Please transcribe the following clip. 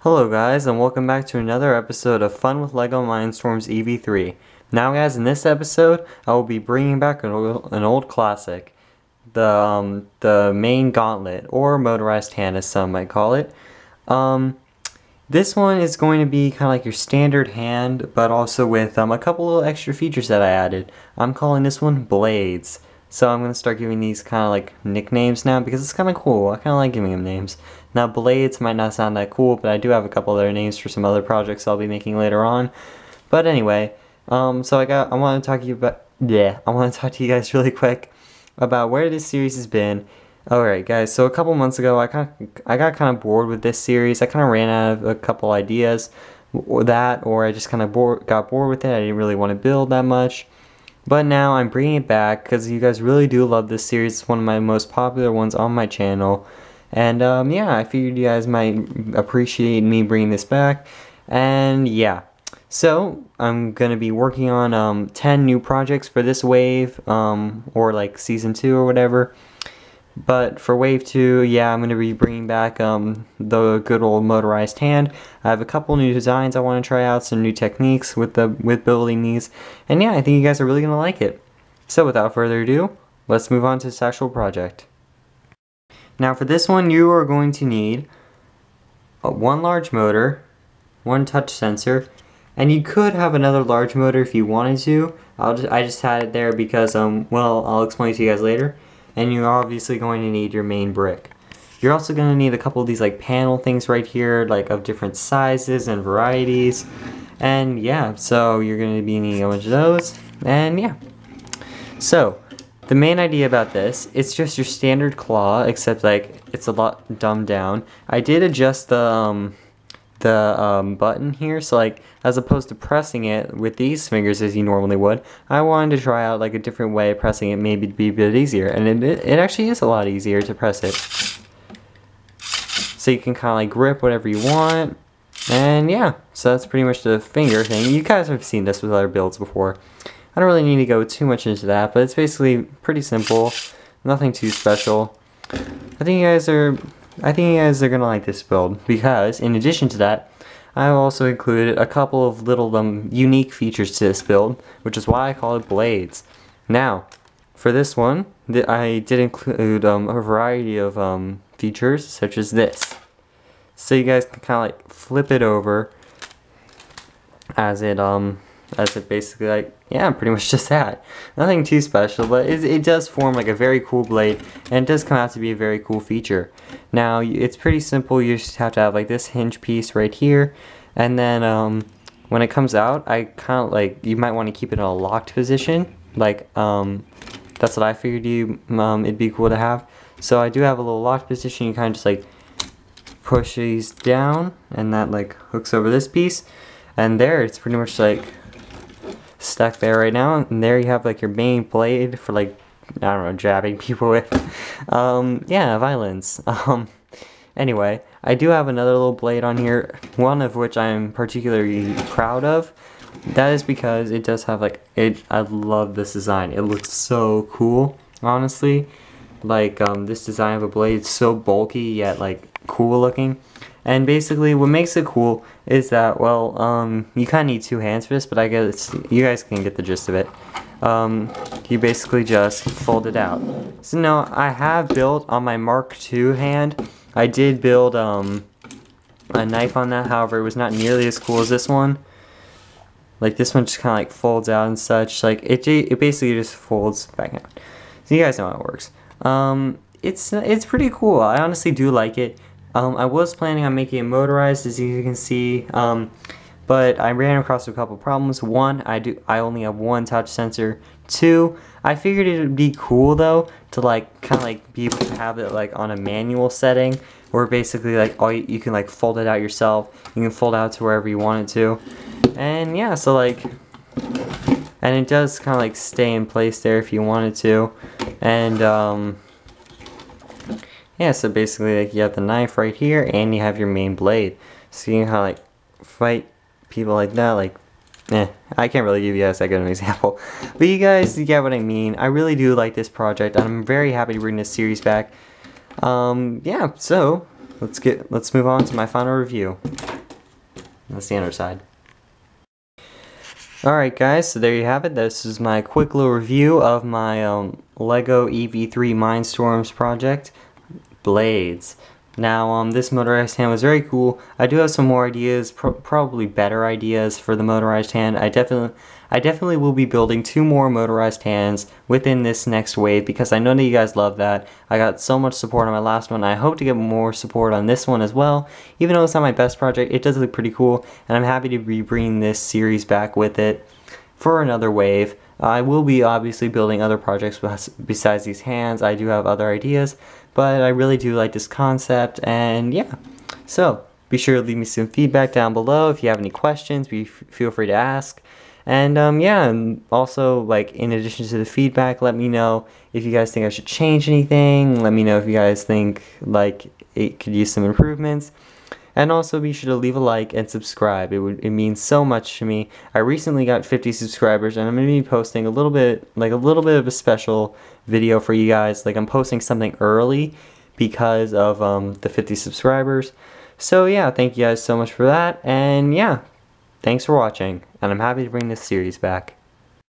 Hello guys and welcome back to another episode of Fun with LEGO Mindstorms EV3. Now guys, in this episode, I will be bringing back an old, an old classic. The, um, the main gauntlet, or motorized hand as some might call it. Um, this one is going to be kind of like your standard hand, but also with um, a couple little extra features that I added. I'm calling this one Blades. So I'm to start giving these kind of like nicknames now because it's kind of cool. I kind of like giving them names. Now Blades might not sound that cool, but I do have a couple other names for some other projects I'll be making later on. But anyway, um, so I got I want to talk to you about yeah I want to talk to you guys really quick about where this series has been. Alright guys, so a couple months ago I kind of, I got kind of bored with this series. I kind of ran out of a couple ideas, or that, or I just kind of got bored with it. I didn't really want to build that much. But now I'm bringing it back because you guys really do love this series. It's one of my most popular ones on my channel. And um, yeah, I figured you guys might appreciate me bringing this back. And yeah, so I'm going to be working on um, 10 new projects for this wave um, or like season 2 or whatever. But for Wave 2, yeah, I'm going to be bringing back um, the good old motorized hand. I have a couple new designs I want to try out, some new techniques with the with building these. And yeah, I think you guys are really going to like it. So without further ado, let's move on to this actual project. Now for this one, you are going to need one large motor, one touch sensor, and you could have another large motor if you wanted to. I'll just, I just had it there because, um, well, I'll explain to you guys later and you're obviously going to need your main brick. You're also going to need a couple of these like panel things right here, like of different sizes and varieties. And yeah, so you're going to be needing a bunch of those. And yeah. So, the main idea about this, it's just your standard claw, except like it's a lot dumbed down. I did adjust the um, the um, button here. So like as opposed to pressing it with these fingers as you normally would I wanted to try out like a different way of pressing it maybe to be a bit easier. And it, it actually is a lot easier to press it. So you can kind of like grip whatever you want. And yeah. So that's pretty much the finger thing. You guys have seen this with other builds before. I don't really need to go too much into that but it's basically pretty simple. Nothing too special. I think you guys are I think you guys are going to like this build because in addition to that, I also included a couple of little um, unique features to this build, which is why I call it Blades. Now, for this one, I did include um, a variety of um, features such as this. So you guys can kind of like flip it over as it um as it basically like yeah pretty much just that. Nothing too special but it, it does form like a very cool blade and it does come out to be a very cool feature. Now it's pretty simple you just have to have like this hinge piece right here and then um, when it comes out I kind of like you might want to keep it in a locked position like um, that's what I figured you um, it'd be cool to have. So I do have a little locked position you kind of just like push these down and that like hooks over this piece and there it's pretty much like stuck there right now. And there you have like your main blade for like, I don't know, jabbing people with. Um, yeah, violence. Um, anyway, I do have another little blade on here, one of which I'm particularly proud of. That is because it does have like, it. I love this design. It looks so cool, honestly. Like, um, this design of a blade, so bulky yet like cool looking. And basically what makes it cool is that, well, um, you kind of need two hands for this, but I guess you guys can get the gist of it. Um, you basically just fold it out. So now I have built on my Mark II hand, I did build um, a knife on that, however it was not nearly as cool as this one. Like this one just kind of like folds out and such, like it, it basically just folds back out. So you guys know how it works. Um, it's, it's pretty cool, I honestly do like it. Um, I was planning on making it motorized, as you can see, um, but I ran across a couple problems. One, I do I only have one touch sensor. Two, I figured it would be cool though to like kind of like be able to have it like on a manual setting, where basically like all you, you can like fold it out yourself. You can fold out to wherever you want it to, and yeah, so like and it does kind of like stay in place there if you wanted to and um, yeah, so basically like you have the knife right here and you have your main blade. Seeing how like fight people like that, like eh, I can't really give you guys that good an example. But you guys you get what I mean. I really do like this project and I'm very happy to bring this series back. Um, yeah, so let's get let's move on to my final review. That's the underside. Alright guys, so there you have it. This is my quick little review of my um, LEGO EV3 Mindstorms project, Blades. Now, um, this motorized hand was very cool. I do have some more ideas, pro probably better ideas for the motorized hand. I definitely, I definitely will be building two more motorized hands within this next wave because I know that you guys love that. I got so much support on my last one. I hope to get more support on this one as well. Even though it's not my best project, it does look pretty cool, and I'm happy to be bringing this series back with it for another wave. I will be obviously building other projects besides these hands. I do have other ideas, but I really do like this concept, and yeah. So, be sure to leave me some feedback down below. If you have any questions, be feel free to ask. And um, yeah, and also like in addition to the feedback, let me know if you guys think I should change anything. Let me know if you guys think like it could use some improvements. And also be sure to leave a like and subscribe. It would it means so much to me. I recently got 50 subscribers and I'm going to be posting a little bit like a little bit of a special video for you guys. Like I'm posting something early because of um, the 50 subscribers. So yeah, thank you guys so much for that. And yeah, thanks for watching. And I'm happy to bring this series back.